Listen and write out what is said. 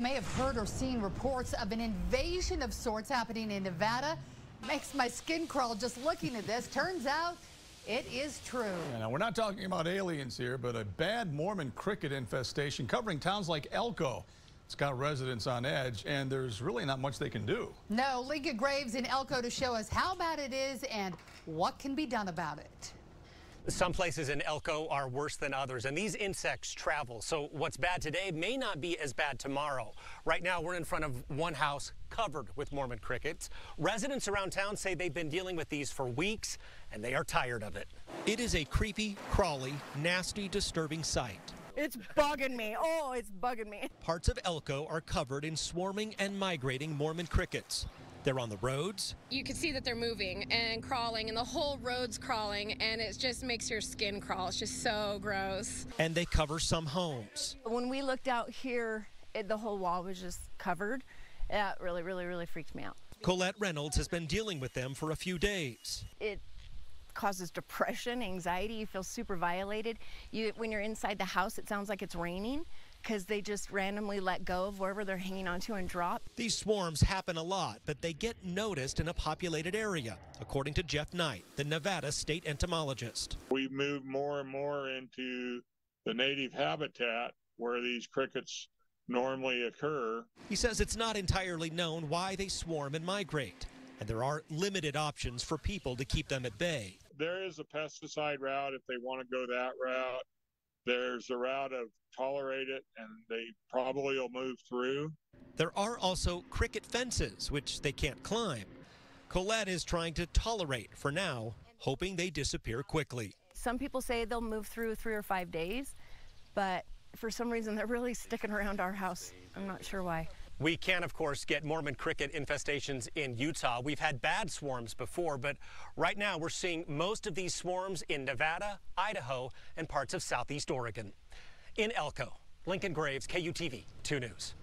may have heard or seen reports of an invasion of sorts happening in Nevada. Makes my skin crawl just looking at this. Turns out it is true. Yeah, now, we're not talking about aliens here, but a bad Mormon cricket infestation covering towns like Elko. It's got residents on edge, and there's really not much they can do. No, Lincoln Graves in Elko to show us how bad it is and what can be done about it. Some places in Elko are worse than others, and these insects travel. So what's bad today may not be as bad tomorrow. Right now, we're in front of one house covered with Mormon crickets. Residents around town say they've been dealing with these for weeks, and they are tired of it. It is a creepy, crawly, nasty, disturbing sight. It's bugging me. Oh, it's bugging me. Parts of Elko are covered in swarming and migrating Mormon crickets. They're on the roads. You can see that they're moving and crawling, and the whole road's crawling, and it just makes your skin crawl. It's just so gross. And they cover some homes. When we looked out here, it, the whole wall was just covered. That really, really, really freaked me out. Colette Reynolds has been dealing with them for a few days. It causes depression, anxiety. You feel super violated. You, when you're inside the house, it sounds like it's raining because they just randomly let go of wherever they're hanging onto and drop. These swarms happen a lot, but they get noticed in a populated area, according to Jeff Knight, the Nevada state entomologist. We move more and more into the native habitat where these crickets normally occur. He says it's not entirely known why they swarm and migrate, and there are limited options for people to keep them at bay. There is a pesticide route if they want to go that route. There's a route of tolerate it and they probably will move through. There are also cricket fences, which they can't climb. Colette is trying to tolerate for now, hoping they disappear quickly. Some people say they'll move through three or five days, but for some reason they're really sticking around our house. I'm not sure why. We can, of course, get Mormon cricket infestations in Utah. We've had bad swarms before, but right now we're seeing most of these swarms in Nevada, Idaho, and parts of southeast Oregon. In Elko, Lincoln Graves, KUTV 2 News.